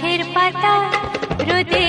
पत रुदे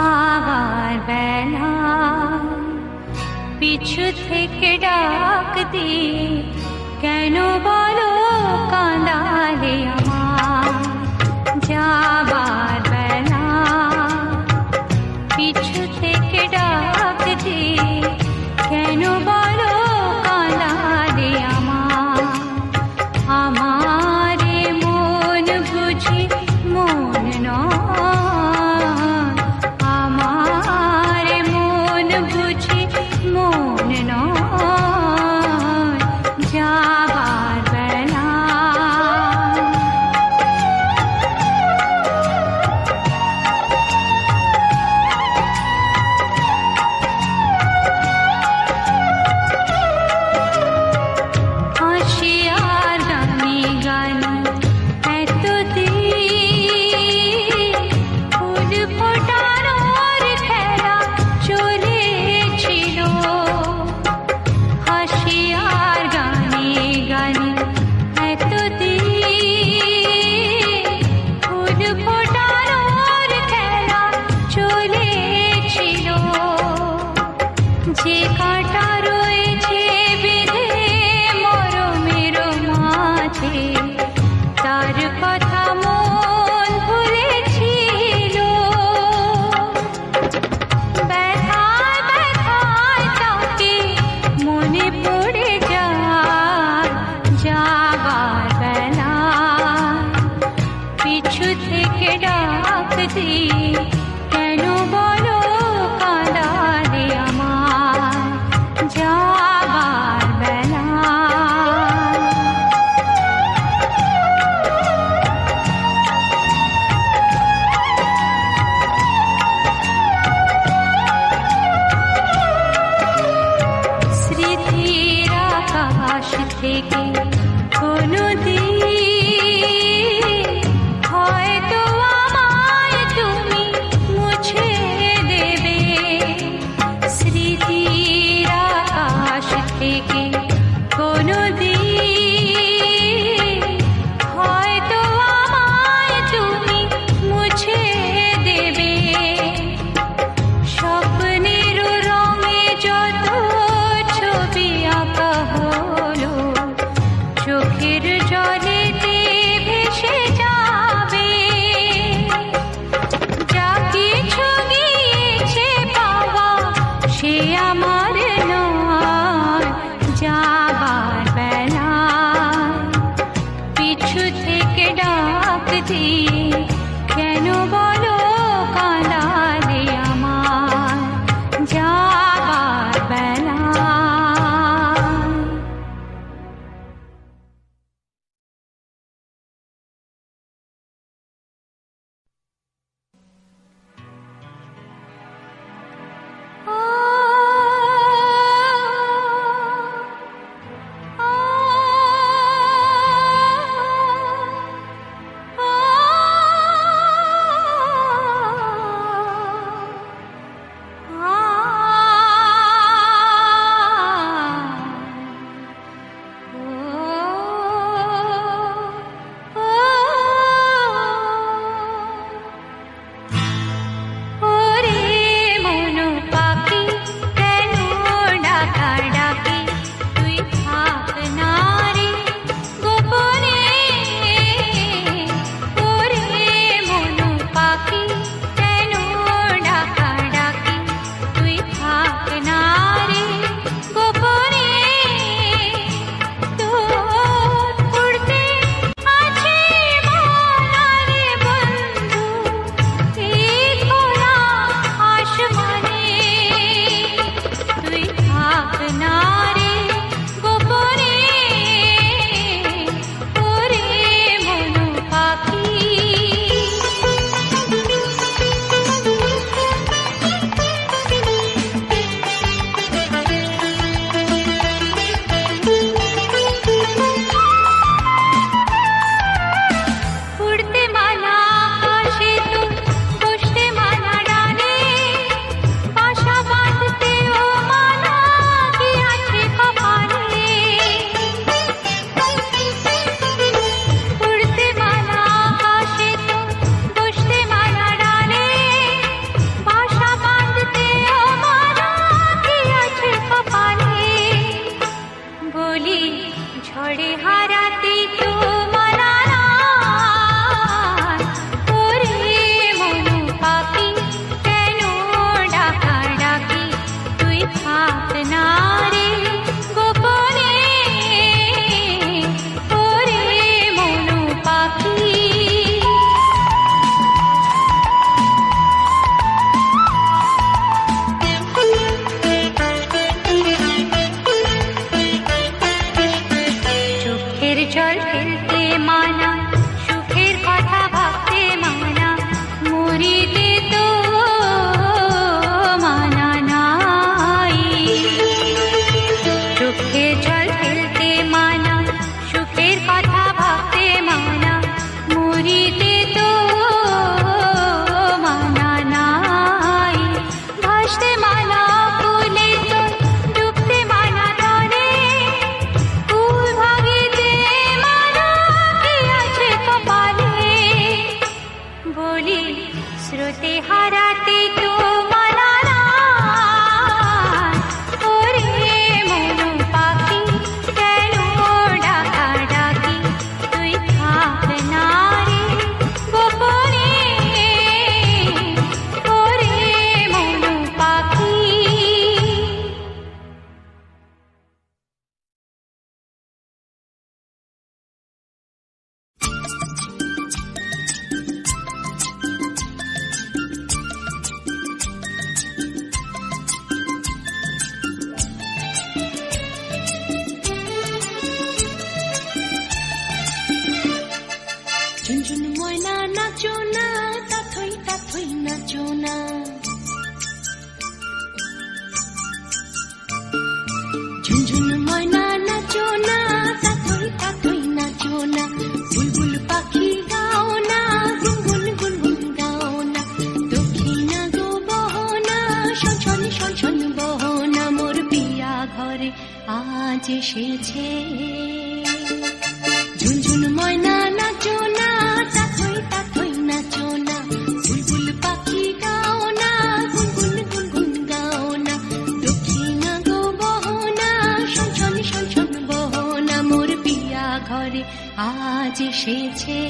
हार बैना পিছু থেকে ডাক দিয়ে কেন বলো কাঁদালে এসেছে ঝুনঝুন ময়না নাচো না, তাকই তাকই নাচো না। বুলবুল পাখি গাও না গুনগুন গুনগুন গাও না। দক্ষিণা গো বহনা সঞ্চন সঞ্চন বহনা। মোর পিয়া ঘরে আজ এসেছে।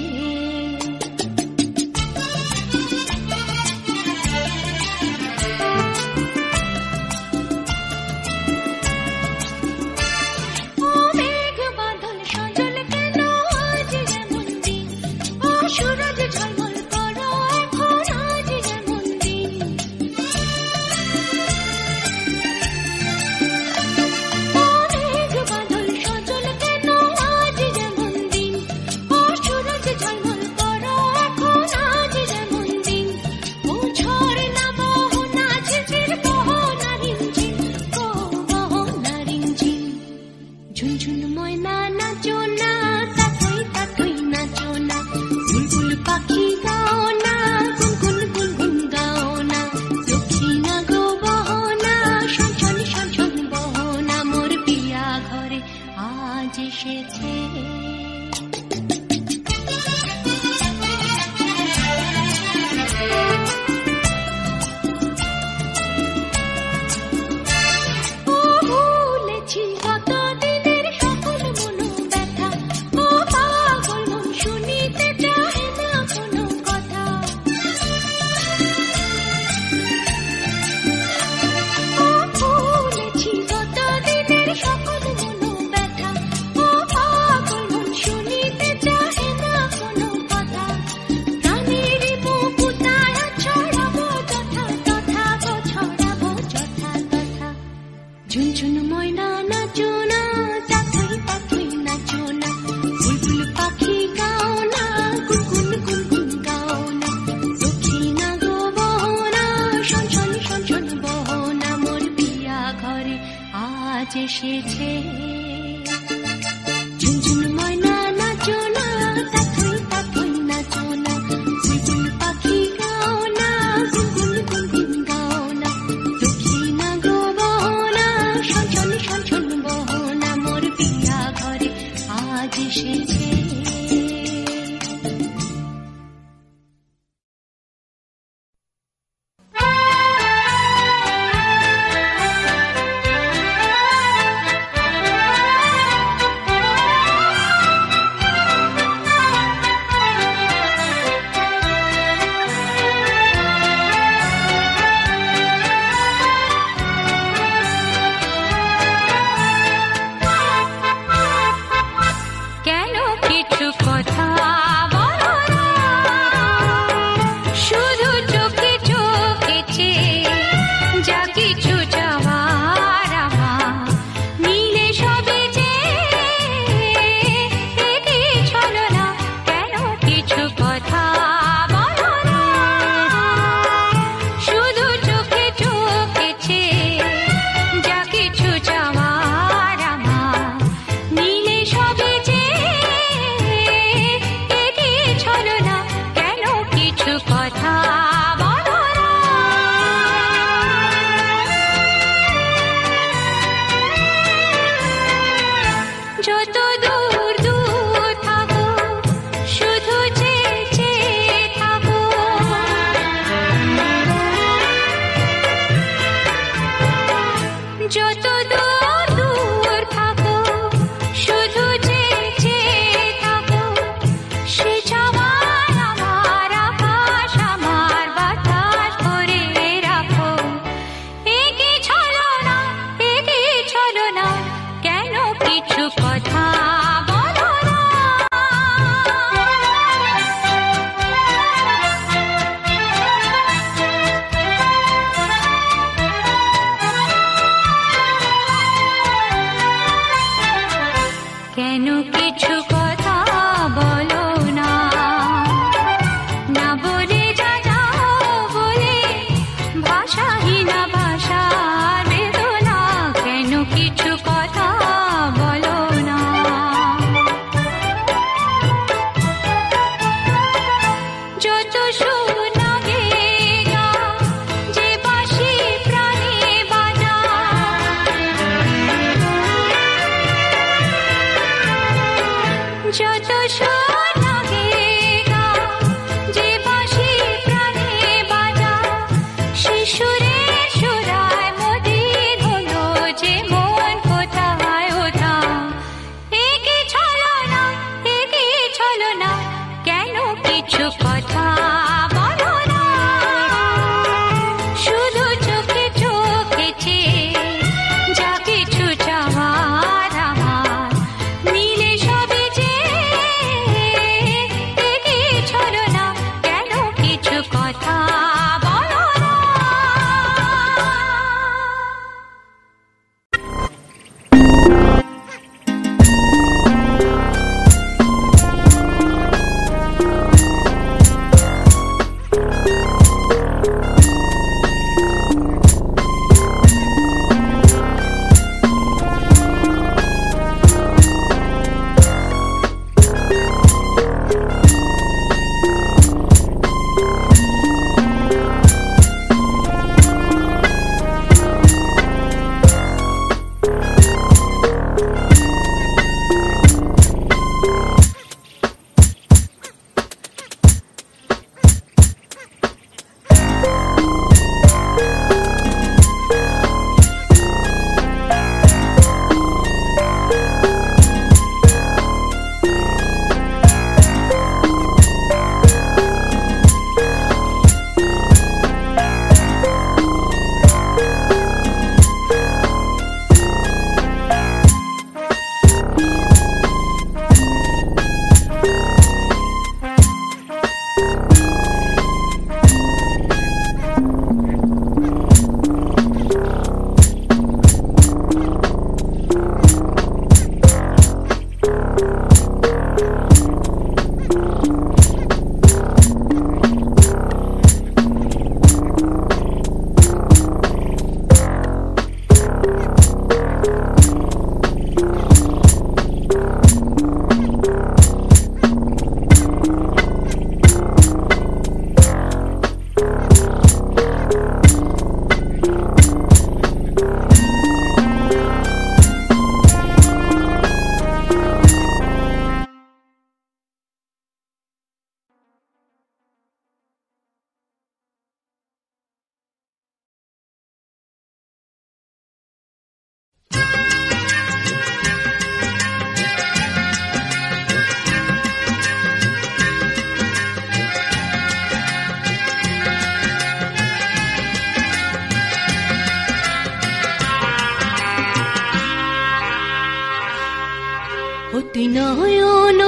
ও তুই নয়ন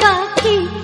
পাখি।